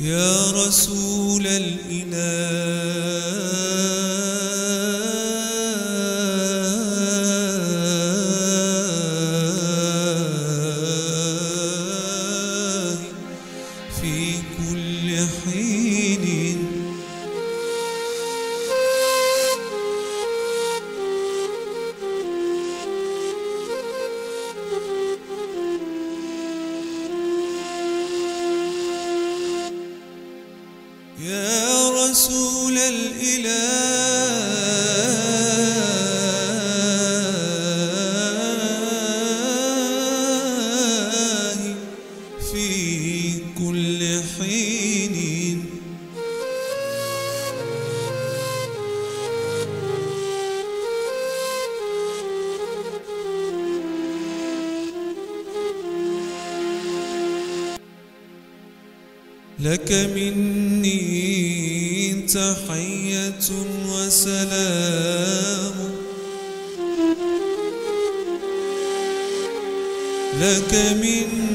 يا رسول الإله. يا رسول الإله في كل حين لك مني تحية وسلام. لك مني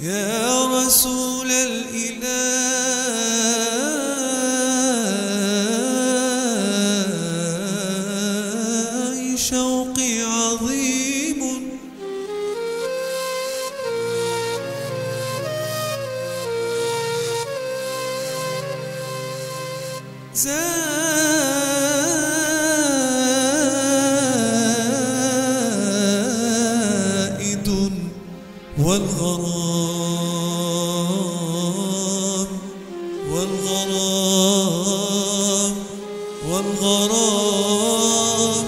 يا رسول الإله شوقي عظيم. زائد والغرام والغرام